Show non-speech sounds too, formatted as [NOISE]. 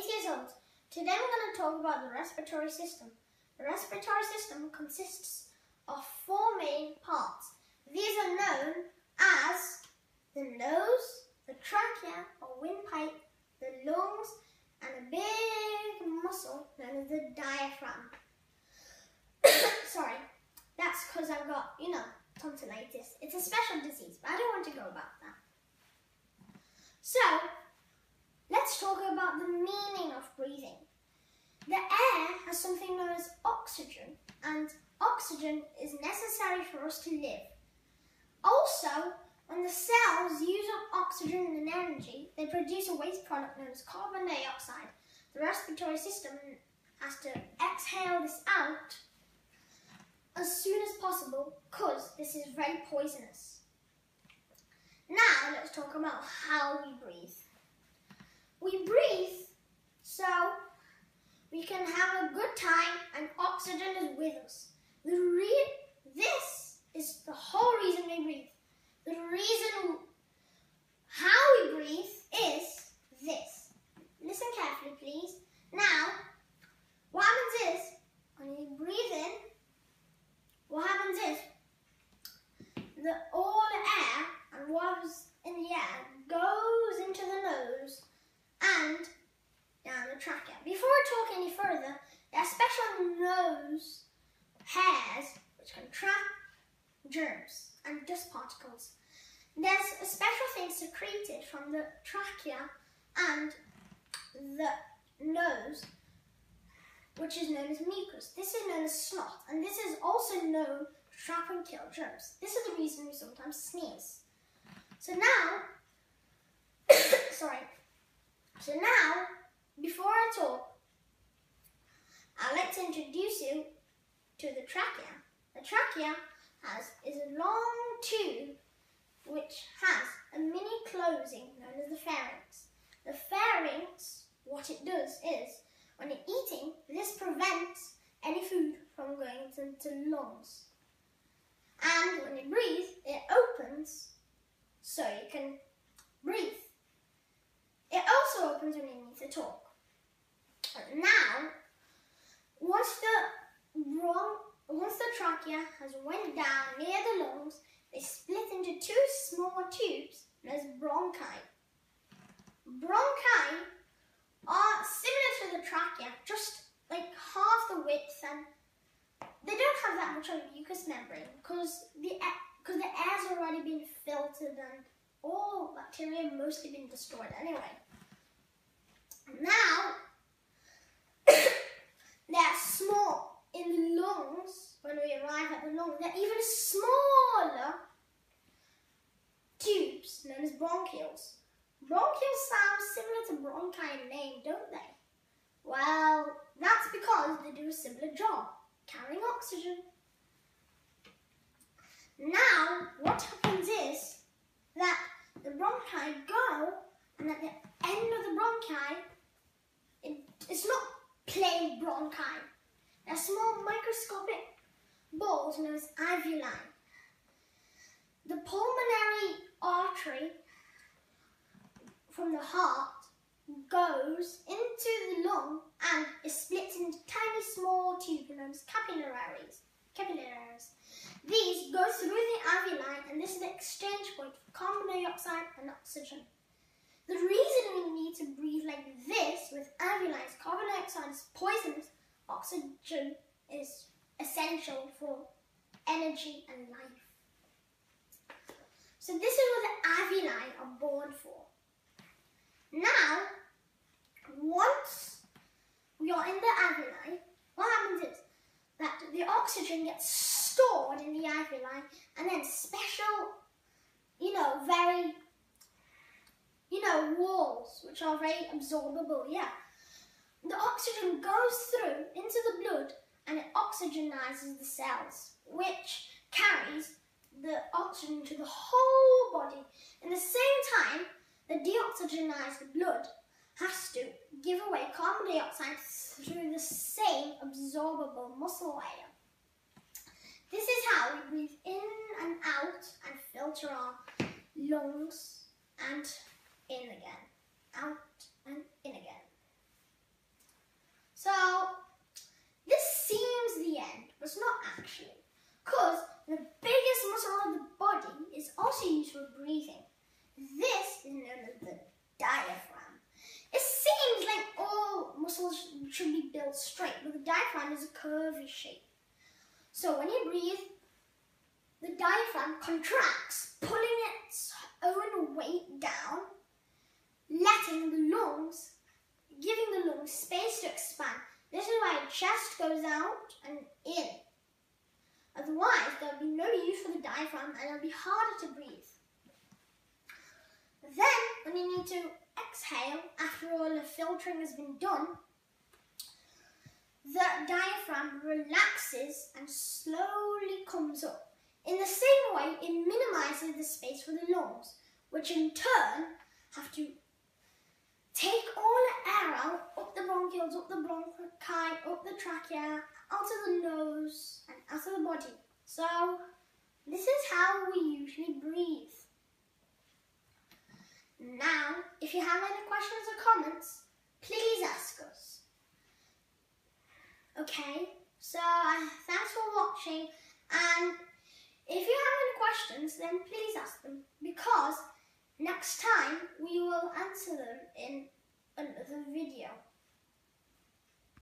eight years old. Today we're going to talk about the respiratory system. The respiratory system consists of four main parts. These are known as the nose, the trachea or windpipe, the lungs, and a big muscle known as the diaphragm. [COUGHS] Sorry, that's because I've got, you know, tonsillitis. It's a special disease, but I don't want to go about that. So, talk about the meaning of breathing. The air has something known as oxygen, and oxygen is necessary for us to live. Also, when the cells use up oxygen and energy, they produce a waste product known as carbon dioxide. The respiratory system has to exhale this out as soon as possible because this is very poisonous. Now let's talk about how we breathe. We breathe so we can have a good time and oxygen is with us. The re this is the whole reason we breathe. The reason how we breathe is this. Listen carefully, please. Now, what happens is, when you breathe in, what happens is, the all the what's in the air goes into the nose and down the trachea. Before I talk any further, there are special nose hairs which can trap germs and dust particles. There's a special thing secreted from the trachea and the nose, which is known as mucus. This is known as snot, and this is also known to trap and kill germs. This is the reason we sometimes sneeze. So now, [COUGHS] sorry. So now, before I talk, I'd like to introduce you to the trachea. The trachea has is a long tube which has a mini closing known as the pharynx. The pharynx, what it does is, when you're eating, this prevents any food from going into the lungs. And when you breathe, it opens so you can breathe. It also opens when you need to talk. Now, once the wrong, once the trachea has went down near the lungs, they split into two small tubes as bronchi. Bronchi are similar to the trachea, just like half the width and they don't have that much of a mucous membrane because the because the air's already been filtered and all bacteria mostly been destroyed anyway. Now [COUGHS] they're small in the lungs when we arrive at the lungs. They're even smaller tubes known as bronchioles. Bronchioles sound similar to bronchi in name, don't they? Well, that's because they do a similar job, carrying oxygen. Now, what happens is that the bronchi go, and at the end of the bronchi, it, it's not plain bronchi. They're small microscopic balls known as alveoli. The pulmonary artery from the heart goes into the lung and is split into tiny small tubes known as capillaries. capillaries. These go through the alveoli this is the exchange point for carbon dioxide and oxygen. The reason we need to breathe like this with alveoli is carbon dioxide is poisonous, oxygen is essential for energy and life. So this is what the alveoli are born for. Now, once we are in the alveoli, what happens is that the oxygen gets stored in the ivory line, and then special, you know, very, you know, walls which are very absorbable, yeah. The oxygen goes through into the blood and it oxygenizes the cells, which carries the oxygen to the whole body. In the same time, the deoxygenized blood has to give away carbon dioxide through the same absorbable muscle layer. This is how we breathe in and out and filter our lungs and in again, out and in again. So this seems the end, but it's not actually, because the biggest muscle of the body is also used for breathing. This is known as the diaphragm. It seems like all muscles should be built straight, but the diaphragm is a curvy shape. So when you breathe, the diaphragm contracts, pulling its own weight down, letting the lungs, giving the lungs space to expand. This is why chest goes out and in. Otherwise, there'll be no use for the diaphragm and it'll be harder to breathe. Then, when you need to exhale, after all the filtering has been done, the diaphragm relaxes and slowly comes up. In the same way, it minimizes the space for the lungs, which in turn have to take all the air out, up the bronchioles, up the bronchi, up the trachea, out of the nose, and out of the body. So, this is how we usually breathe. Now, if you have any questions or comments, please ask us. Okay, so thanks for watching and if you have any questions then please ask them because next time we will answer them in another video.